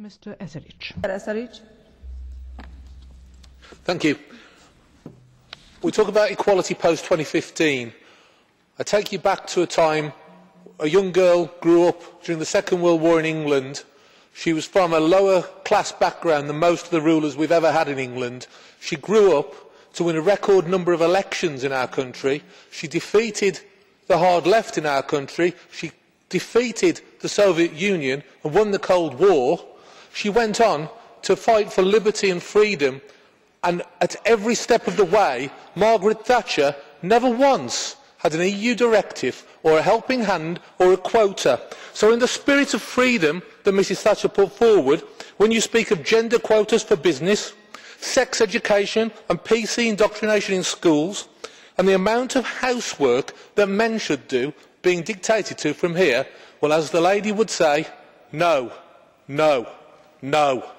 Mr. Etheridge. Etheridge. Thank you. We talk about equality post 2015. I take you back to a time a young girl grew up during the Second World War in England. She was from a lower class background than most of the rulers we've ever had in England. She grew up to win a record number of elections in our country. She defeated the hard left in our country. She defeated the Soviet Union and won the Cold War. She went on to fight for liberty and freedom and at every step of the way Margaret Thatcher never once had an EU directive or a helping hand or a quota. So in the spirit of freedom that Mrs Thatcher put forward, when you speak of gender quotas for business, sex education and PC indoctrination in schools, and the amount of housework that men should do being dictated to from here, well, as the lady would say, no, no, no.